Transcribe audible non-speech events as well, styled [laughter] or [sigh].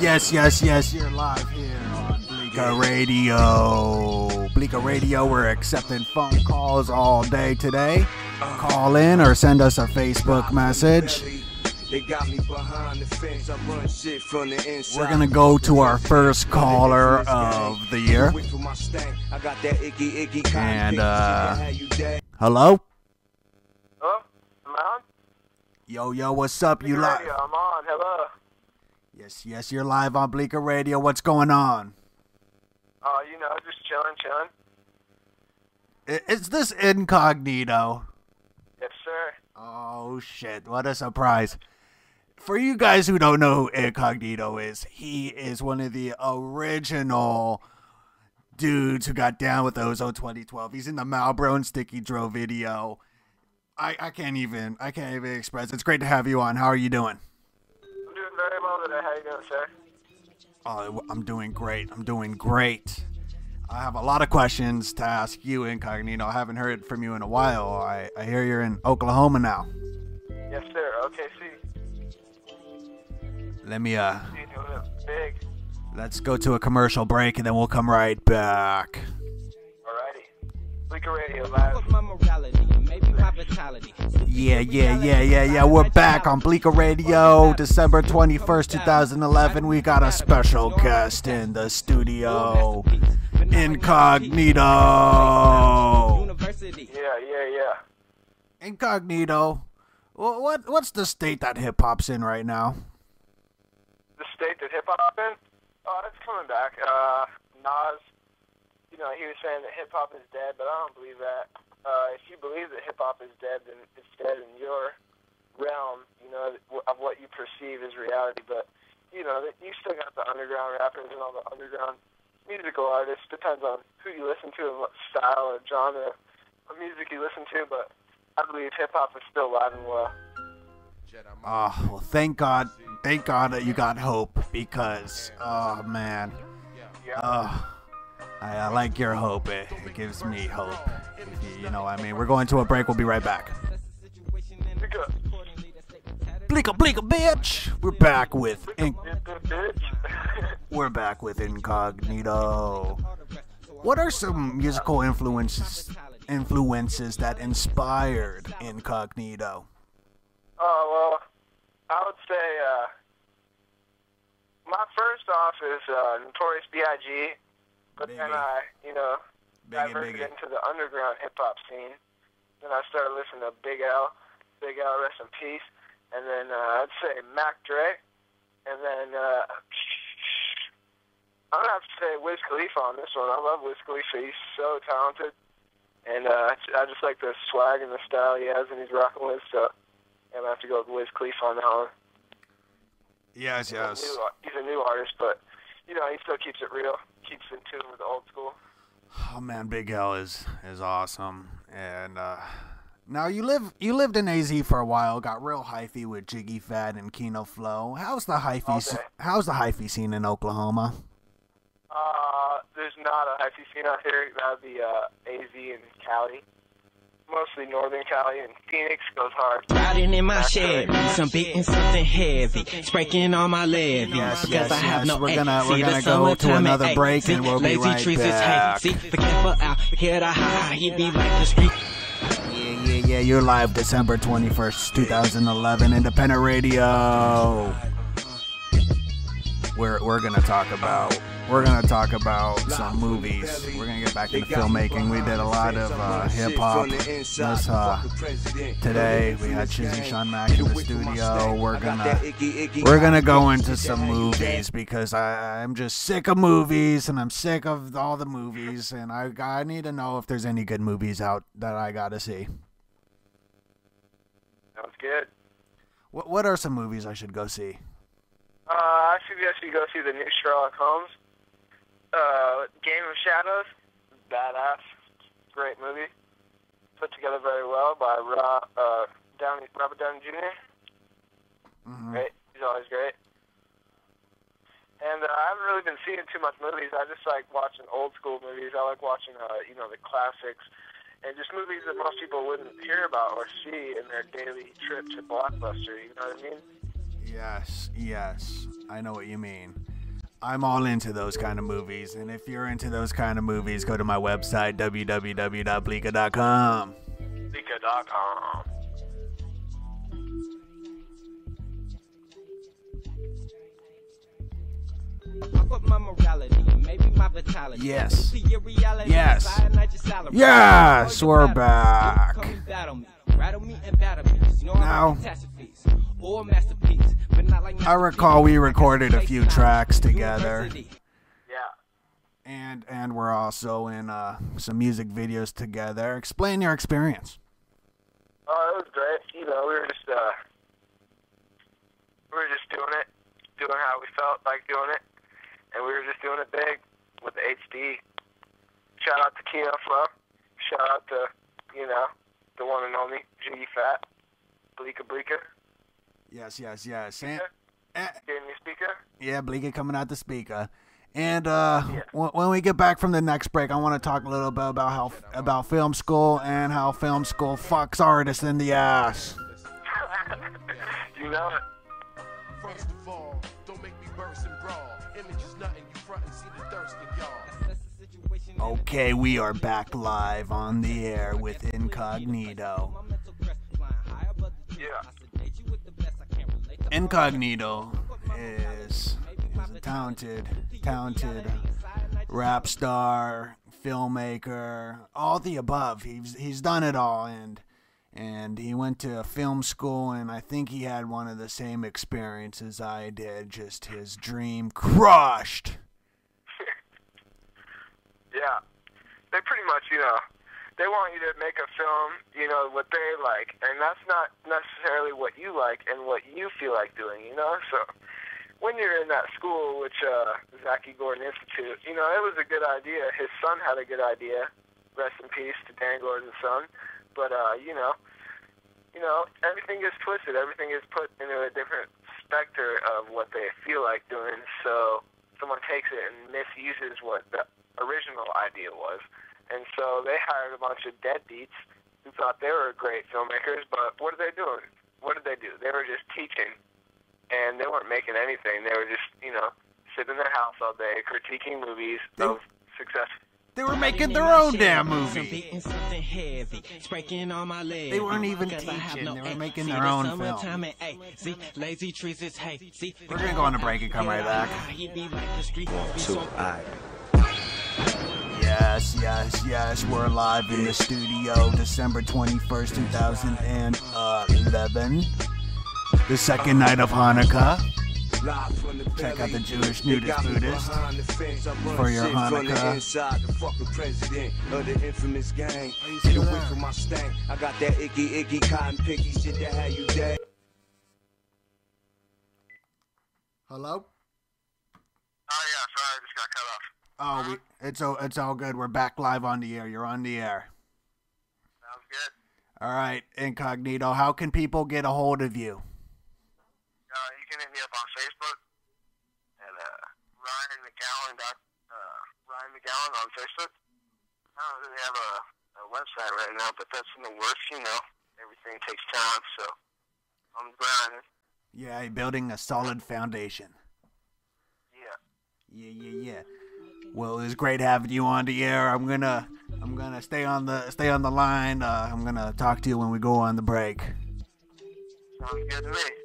Yes, yes, yes, you're live here on Bleecka Radio. Bleecka Radio, we're accepting phone calls all day today. Call in or send us a Facebook message. They got me behind the fence. I run shit from the inside. We're gonna go to our first caller of the year. Wait for my stank. I got that icky, icky cotton And, pick. uh, How you dead? Hello? Hello? Am I on? Yo, yo, what's up? You live? Radio, I'm on. Hello. Yes, yes, you're live on Bleecka Radio. What's going on? Oh, you know, just chilling, chilling. Is this incognito? Yes, sir. Oh shit, what a surprise. For you guys who don't know who Incognito is, he is one of the original dudes who got down with Ozone 2012. He's in the Malbro and Sticky Dro video. I, I can't even I can't even express. It's great to have you on. How are you doing? I'm doing very well today. How you doing, sir? Oh, I'm doing great. I'm doing great. I have a lot of questions to ask you, Incognito. I haven't heard from you in a while. I, I hear you're in Oklahoma now. Yes, sir. OKC. Let me uh You doing it big. Let's go to a commercial break and then we'll come right back. Yeah, yeah, yeah, yeah, yeah. We're back on Bleecka Radio, December 21st, 2011. We got a special guest in the studio, Incognito. University. Yeah, yeah, yeah. Incognito, what what's the state that hip hop's in right now? The state that hip hop's in? Oh, it's coming back. Uh, Nas, you know, he was saying that hip hop is dead, but I don't believe that. Uh, if you believe that hip hop is dead, then it's dead in your realm, you know, of what you perceive as reality. But, you know, you still got the underground rappers and all the underground musical artists. Depends on who you listen to and what style or genre of music you listen to, but I believe hip hop is still alive and well. Oh, well, thank God, thank God that you got hope because, oh man, Yeah. I, I like your hope. It, it gives me hope. You, you know, what I mean, we're going to a break. We'll be right back. Bleeka, bleeka, bitch. We're back with, in- [laughs] we're back with Incognito. What are some musical influences, influences that inspired Incognito? Oh well, I would say uh, my first off is uh, Notorious B.I.G. But then I, you know, Biggie, diverted biggie. into the underground hip hop scene. Then I started listening to Big L, Big L, rest in peace. And then uh, I'd say Mac Dre, and then uh, I'm gonna have to say Wiz Khalifa on this one. I love Wiz Khalifa. He's so talented, and uh, I just like the swag and the style he has, and he's rocking with. So I'm gonna have to go with Wiz Khalifa on that one. Yes, He's a new- He's a new artist, but you know he still keeps it real, keeps in tune with the old school. Oh man, Big L is is awesome. And uh now you live you lived in AZ for a while, got real hyphy with Jiggy Fat and Kino Flow. How's the hyphy how's the hyphy scene in Oklahoma? Uh, there's not a hyphy scene out here. That'd be uh, AZ and Cali, mostly Northern Cali, and Phoenix goes hard. Riding in my Chevy, some big and something heavy, sprinkling on my levy. Yes, because yes, I have yes. no We're gonna- we're See, gonna the go to another ain't break See, and we'll be right trees back. Is. See, the camper out here, the high, he be like the street. Yeah, yeah, yeah. You're live December 21st, 2011, Independent Radio. We're we're gonna talk about we're gonna talk about some movies. We're gonna get back into filmmaking. We did a lot of uh, hip hop. This uh, today we had Chizzy Sean Mack in the studio. We're gonna we're gonna go into some movies because I, I'm just sick of movies and I'm sick of all the movies and I I need to know if there's any good movies out that I gotta see. Sounds good. What what are some movies I should go see? Uh, I suggest you go see the new Sherlock Holmes. Uh, Game of Shadows, badass, great movie, put together very well by Rob, uh, Downey, Robert Downey Jr. Mhm. Great, he's always great. And uh, I haven't really been seeing too much movies. I just like watching old school movies. I like watching, uh, you know, the classics, and just movies that most people wouldn't hear about or see in their daily trip to Blockbuster. You know what I mean? Yes, yes. I know what you mean. I'm all into those kind of movies, and if you're into those kind of movies, go to my website, my vitality. Yes. See your reality, Yes. cyanide your. Yes, we're back. Come battle me. Rattle me and battle me. You know Now- I'm a catastrophes or masterpiece, but not like I recall we recorded a few tracks together. Yeah. And and we're also in uh, some music videos together. Explain your experience. Oh, it was great. You know, we were just uh, we were just doing it, doing how we felt like doing it, and we were just doing it big with the HD. Shout out to Kino Flow. Shout out to you know the one and only Jiggy Fat, Bleecka Bleecka. Yes, yes, yes. And, Getting your speaker. yeah, Bleecka coming out the speaker. And uh, Yeah. w- when we get back from the next break, I want to talk a little bit about how about film school and how film school fucks artists in the ass. [laughs] you know it. First of all, don't make me burst and brawl. Image is nothing, you front and see the thirst in y'all. That's the situation in Okay, we are back live on the air with Incognito. My Incognito is, is a talented, talented rap star, filmmaker, all the above. He's he's done it all, and and he went to film school, and I think he had one of the same experiences I did. Just his dream crushed. [laughs] Yeah. They pretty much, you know, they want you to make a film, you know, what they like, and that's not necessarily what you like and what you feel like doing, you know? So when you're in that school, which uh Zaki Gordon Institute, you know, it was a good idea. His son had a good idea. Rest in peace to Dan Gordon's son. But uh, you know, you know, everything gets twisted. Everything is put into a different specter of what they feel like doing. So someone takes it and misuses what the original idea was. And so they hired a bunch of deadbeats who thought they were great filmmakers, but what are they doing? What did they do? They were just teaching, and they weren't making anything. They were just, you know, sitting in their house all day critiquing movies They- of success. They were making their own damn movie. beating something heavy, breaking all my legs. They weren't even Because I have teaching, no they were making their own summertime and, ay, see, lazy trees is hay. See, We're gonna go on a break and come right back. He be like the street, be so Yes, yes, yes. We're live in the studio, December 21st, 2011. The second night of Hanukkah. Check out the Jewish nudist Buddhist for your Hanukkah. Inside the fucking president of the infamous gang. Get away from my stank. I got that icky, icky, cotton picky shit that had you dead. Hello? Oh yeah, sorry, I just got cut off. Oh, we, it's all, it's all good. We're back live on the air. You're on the air. Sounds good. All right, Incognito. How can people get a hold of you? Uh, you can hit me up on Facebook at uh, Ryan McGowan. Dot, uh, Ryan McGowan on Facebook. I don't really have a, a website right now, but that's in the works. You know, everything takes time, so I'm grinding. Yeah, building a solid foundation. Yeah. Yeah, yeah, yeah. Well, it's great having you on the air. I'm gonna, I'm gonna stay on the, stay on the line. Uh, I'm gonna talk to you when we go on the break. Sounds good to me.